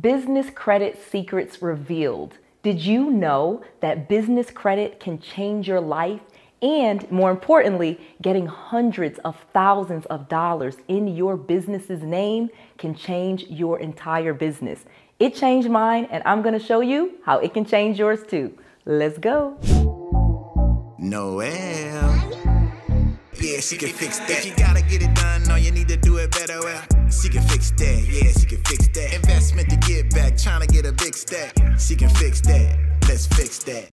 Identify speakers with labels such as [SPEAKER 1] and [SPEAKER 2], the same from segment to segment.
[SPEAKER 1] Business credit secrets revealed. Did you know that business credit can change your life? And more importantly, getting hundreds of thousands of dollars in your business's name can change your entire business. It changed mine, and I'm gonna show you how it can change yours too. Let's go.
[SPEAKER 2] Noelle. Yeah, she can fix that. If you gotta get it done, all you need to do it better. Well, she can fix that. Yeah, she can fix that. Investment to get back, trying to get a big stack. She can fix that. Let's fix that.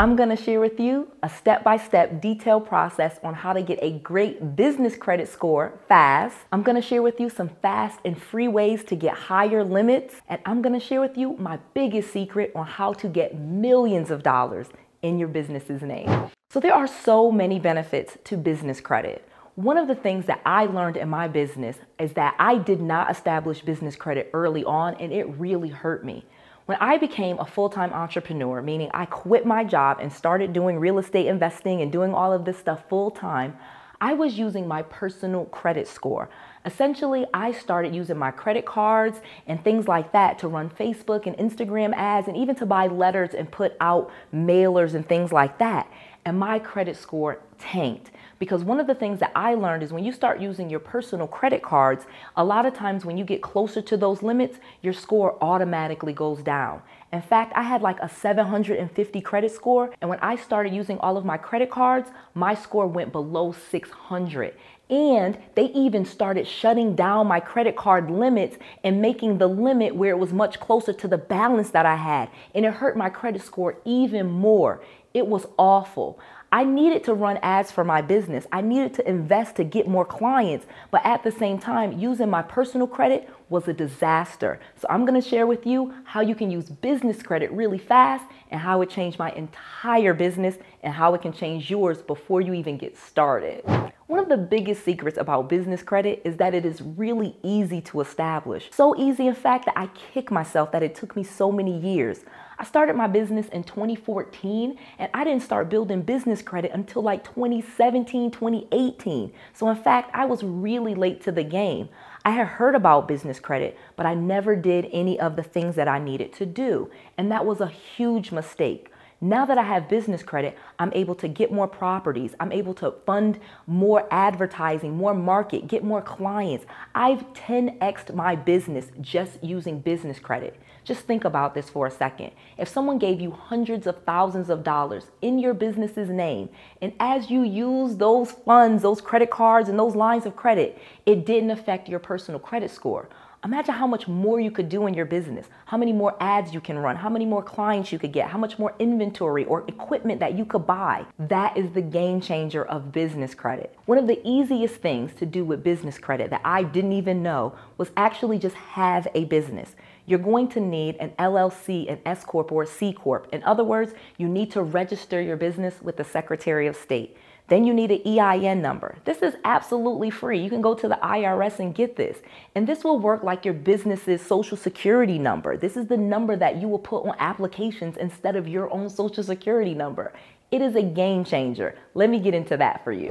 [SPEAKER 1] I'm gonna share with you a step-by-step detailed process on how to get a great business credit score fast. I'm gonna share with you some fast and free ways to get higher limits. And I'm gonna share with you my biggest secret on how to get millions of dollars in your business's name. So there are so many benefits to business credit. One of the things that I learned in my business is that I did not establish business credit early on and it really hurt me. When I became a full-time entrepreneur, meaning I quit my job and started doing real estate investing and doing all of this stuff full-time, I was using my personal credit score. Essentially, I started using my credit cards and things like that to run Facebook and Instagram ads and even to buy letters and put out mailers and things like that and my credit score tanked. Because one of the things that I learned is when you start using your personal credit cards, a lot of times when you get closer to those limits, your score automatically goes down. In fact, I had like a 750 credit score, and when I started using all of my credit cards, my score went below 600. And they even started shutting down my credit card limits and making the limit where it was much closer to the balance that I had. And it hurt my credit score even more. It was awful. I needed to run ads for my business. I needed to invest to get more clients. But at the same time, using my personal credit was a disaster. So I'm going to share with you how you can use business credit really fast and how it changed my entire business and how it can change yours before you even get started. One of the biggest secrets about business credit is that it is really easy to establish. So easy, in fact, that I kick myself that it took me so many years. I started my business in 2014 and I didn't start building business credit until like 2017, 2018. So in fact, I was really late to the game. I had heard about business credit, but I never did any of the things that I needed to do. And that was a huge mistake. Now that I have business credit, I'm able to get more properties. I'm able to fund more advertising, more market, get more clients. I've 10xed my business just using business credit. Just think about this for a second. If someone gave you hundreds of thousands of dollars in your business's name, and as you use those funds, those credit cards, and those lines of credit, it didn't affect your personal credit score. Imagine how much more you could do in your business, how many more ads you can run, how many more clients you could get, how much more inventory or equipment that you could buy. That is the game changer of business credit. One of the easiest things to do with business credit that I didn't even know was actually just have a business. You're going to need an LLC, an S Corp, or a C Corp. In other words, you need to register your business with the Secretary of State. Then you need an EIN number. This is absolutely free. You can go to the IRS and get this. And this will work like your business's social security number. This is the number that you will put on applications instead of your own social security number. It is a game changer. Let me get into that for you.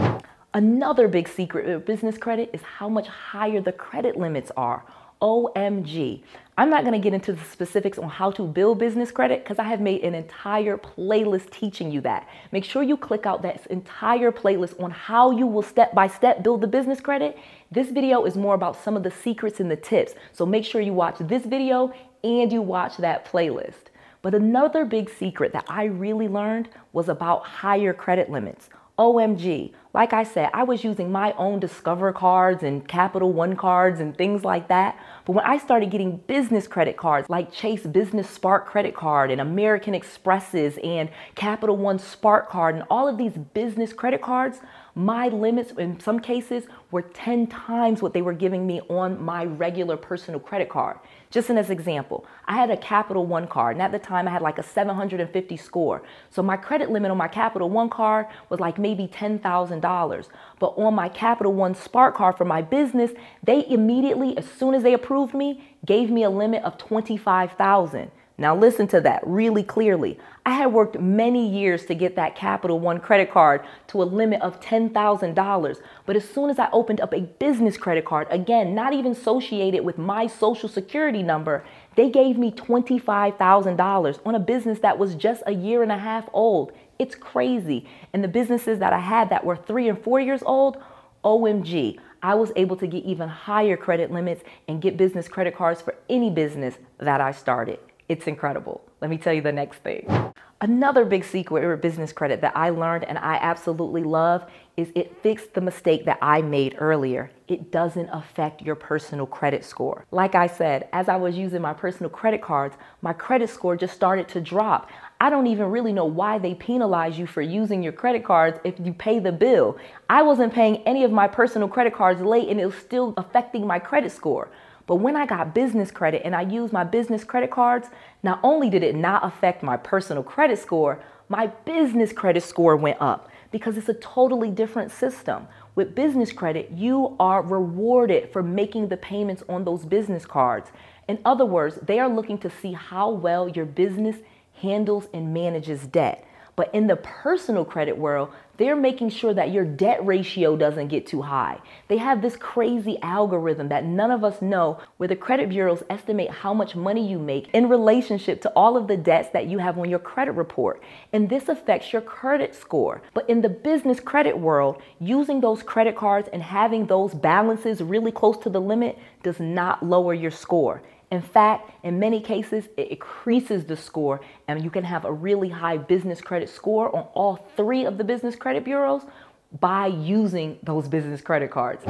[SPEAKER 1] Another big secret of business credit is how much higher the credit limits are. OMG. I'm not going to get into the specifics on how to build business credit because I have made an entire playlist teaching you that. Make sure you click out that entire playlist on how you will step by step build the business credit. This video is more about some of the secrets and the tips. So make sure you watch this video and you watch that playlist. But another big secret that I really learned was about higher credit limits. OMG. Like I said, I was using my own Discover cards and Capital One cards and things like that. But when I started getting business credit cards like Chase Business Spark credit card and American Expresses and Capital One Spark card and all of these business credit cards, my limits in some cases were 10 times what they were giving me on my regular personal credit card. Just as an example, I had a Capital One card, and at the time I had like a 750 score. So my credit limit on my Capital One card was like maybe $10,000. But on my Capital One Spark card for my business, they immediately, as soon as they approved me, gave me a limit of $25,000. Now, listen to that really clearly. I had worked many years to get that Capital One credit card to a limit of $10,000. But as soon as I opened up a business credit card, again, not even associated with my social security number, they gave me $25,000 on a business that was just a year and a half old. It's crazy. And the businesses that I had that were three and four years old, OMG, I was able to get even higher credit limits and get business credit cards for any business that I started. It's incredible. Let me tell you the next thing. Another big secret with business credit that I learned and I absolutely love is it fixed the mistake that I made earlier. It doesn't affect your personal credit score. Like I said, as I was using my personal credit cards, my credit score just started to drop. I don't even really know why they penalize you for using your credit cards if you pay the bill. I wasn't paying any of my personal credit cards late and it was still affecting my credit score. But when I got business credit and I used my business credit cards, not only did it not affect my personal credit score, my business credit score went up because it's a totally different system. With business credit, you are rewarded for making the payments on those business cards. In other words, they are looking to see how well your business handles and manages debt. But in the personal credit world, they're making sure that your debt ratio doesn't get too high. They have this crazy algorithm that none of us know where the credit bureaus estimate how much money you make in relationship to all of the debts that you have on your credit report. And this affects your credit score. But in the business credit world, using those credit cards and having those balances really close to the limit does not lower your score. In fact, in many cases, it increases the score, and you can have a really high business credit score on all three of the business credit bureaus by using those business credit cards.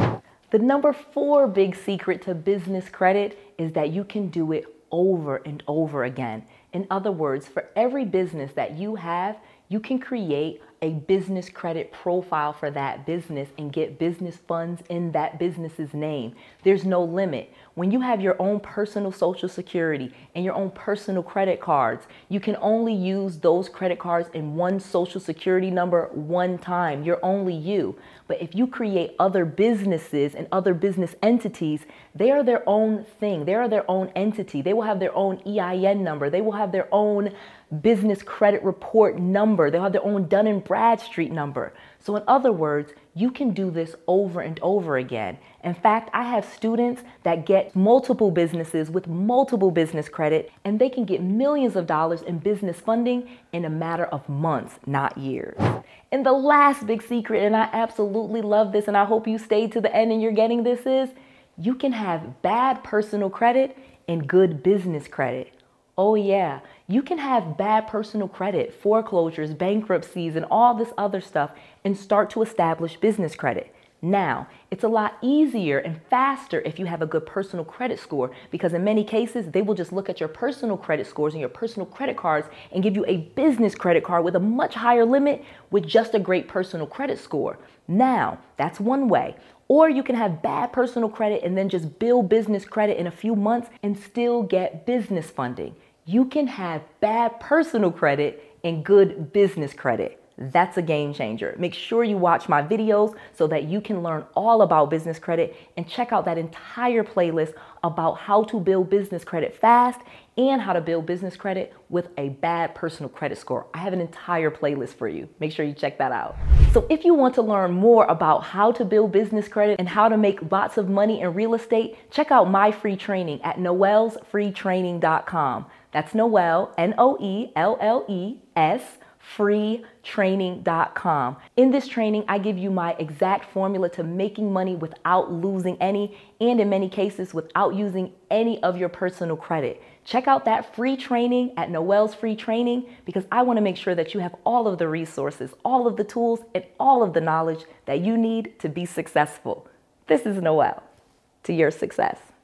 [SPEAKER 1] The number four big secret to business credit is that you can do it over and over again. In other words, for every business that you have, you can create a business credit profile for that business and get business funds in that business's name. There's no limit. When you have your own personal social security and your own personal credit cards, you can only use those credit cards in one social security number one time. You're only you. But if you create other businesses and other business entities, they are their own thing. They are their own entity. They will have their own EIN number. They will have their own business credit report number. They'll have their own Dun and Bradstreet number. So in other words, you can do this over and over again. In fact, I have students that get multiple businesses with multiple business credit and they can get millions of dollars in business funding in a matter of months, not years. And the last big secret, and I absolutely love this and I hope you stayed to the end and you're getting this is, you can have bad personal credit and good business credit. Oh, yeah, you can have bad personal credit, foreclosures, bankruptcies, and all this other stuff and start to establish business credit. Now, it's a lot easier and faster if you have a good personal credit score because in many cases, they will just look at your personal credit scores and your personal credit cards and give you a business credit card with a much higher limit with just a great personal credit score. Now, that's one way. Or you can have bad personal credit and then just build business credit in a few months and still get business funding you can have bad personal credit and good business credit. That's a game changer. Make sure you watch my videos so that you can learn all about business credit and check out that entire playlist about how to build business credit fast and how to build business credit with a bad personal credit score. I have an entire playlist for you. Make sure you check that out. So if you want to learn more about how to build business credit and how to make lots of money in real estate, check out my free training at noellesfreetraining.com. That's Noelle, N O E L L E S, freetraining.com. In this training, I give you my exact formula to making money without losing any, and in many cases, without using any of your personal credit. Check out that free training at Noelle's Free Training because I want to make sure that you have all of the resources, all of the tools, and all of the knowledge that you need to be successful. This is Noelle to your success.